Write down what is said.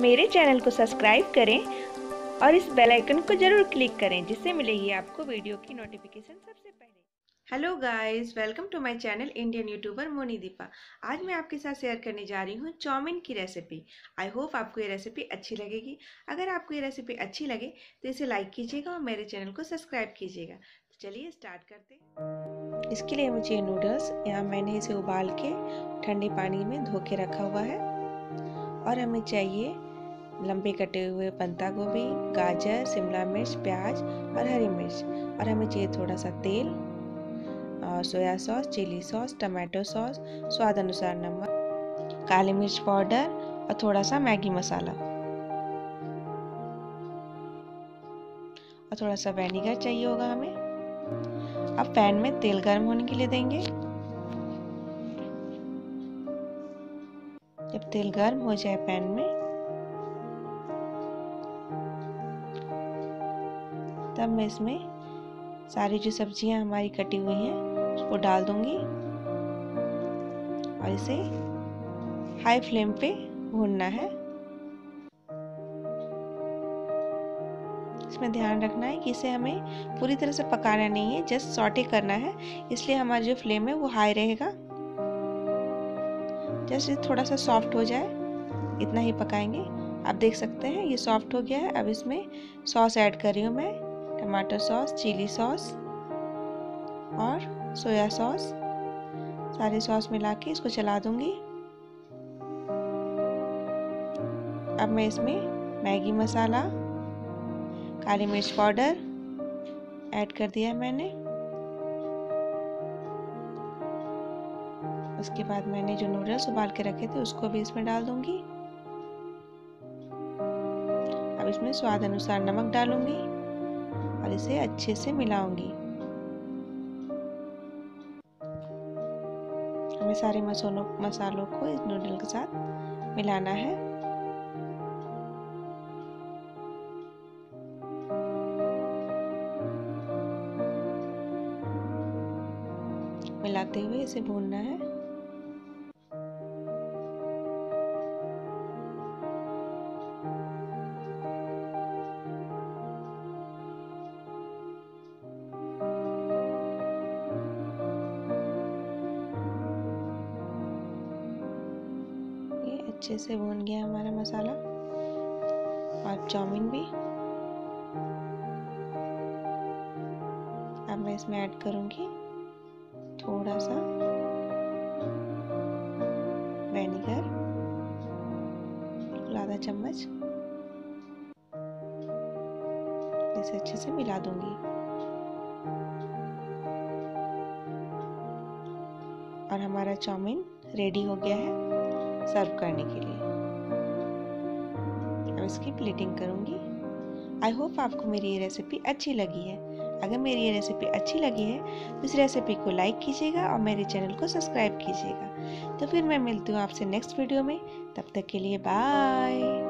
मेरे चैनल को सब्सक्राइब करें और इस बेल आइकन को ज़रूर क्लिक करें जिससे मिलेगी आपको वीडियो की नोटिफिकेशन सबसे पहले। Hello guys welcome to my channel Indian YouTuber Moni Deepa आज मैं आपके साथ शेयर करने जा रही हूँ चाउमीन की रेसिपी आई होप आपको ये रेसिपी अच्छी लगेगी। अगर आपको ये रेसिपी अच्छी लगे तो इसे लाइक कीजिएगा और मेरे चैनल को सब्सक्राइब कीजिएगा। तो चलिए स्टार्ट करते इसके लिए मुझे नूडल्स यहाँ मैंने इसे उबाल के ठंडे पानी में धो के रखा हुआ है। और हमें चाहिए लंबे कटे हुए पत्ता गोभी, गाजर, शिमला मिर्च, प्याज और हरी मिर्च। और हमें चाहिए थोड़ा सा तेल और soya sauce, chilli sauce, tomato sauce, स्वाद अनुसार नमक, काली मिर्च पाउडर और थोड़ा सा मैगी मसाला। और थोड़ा सा वेनेगर चाहिए होगा हमें। अब पैन में तेल गर्म होने के लिए देंगे। जब तेल गर्म हो जाए पैन में तब मैं इसमें सारी जो सब्ज़ियाँ हमारी कटी हुई हैं, उसको डाल दूँगी और इसे हाई फ्लेम पे भूनना है। इसमें ध्यान रखना है कि इसे हमें पूरी तरह से पकाना नहीं है जस्ट सॉटे करना है, इसलिए हमारा जो फ्लेम है वो हाई रहेगा। जस्ट ये थोड़ा सा सॉफ्ट हो जाए, इतना ही पकाएँगे। आप देख सकते हैं, ये सॉफ्ट हो गया है, अब इसमें सॉस ऐड कर रही हूँ मैं। टमाटो सॉस, चिली सॉस और सोया सॉस। सारे सॉस मिला के इसको चला दूँगी। अब मैं इसमें मैगी मसाला, काली मिर्च पाउडर ऐड कर दिया है मैंने। उसके बाद मैंने जो नूडल्स उबाल के रखे थे उसको भी इसमें डाल दूँगी। अब इसमें स्वाद अनुसार नमक डालूँगी। और इसे अच्छे से मिलाऊँगी। हमें सारे मसालों मसालों को इस नूडल के साथ मिलाना है। मिलाते हुए इसे भूनना है। अच्छे से भून गया हमारा मसाला और चाउमीन भी। अब मैं इसमें ऐड करूँगी थोड़ा सा वेनेगर आधा चम्मच। इसे अच्छे से मिला दूँगी। और हमारा चाउमीन रेडी हो गया है। सर्व करने के लिए। अब इसकी प्लेटिंग करूँगी। आई होप आपको मेरी ये रेसिपी अच्छी लगी है। अगर मेरी ये रेसिपी अच्छी लगी है तो इस रेसिपी को लाइक कीजिएगा और मेरे चैनल को सब्सक्राइब कीजिएगा। तो फिर मैं मिलती हूँ आपसे नेक्स्ट वीडियो में। तब तक के लिए बाय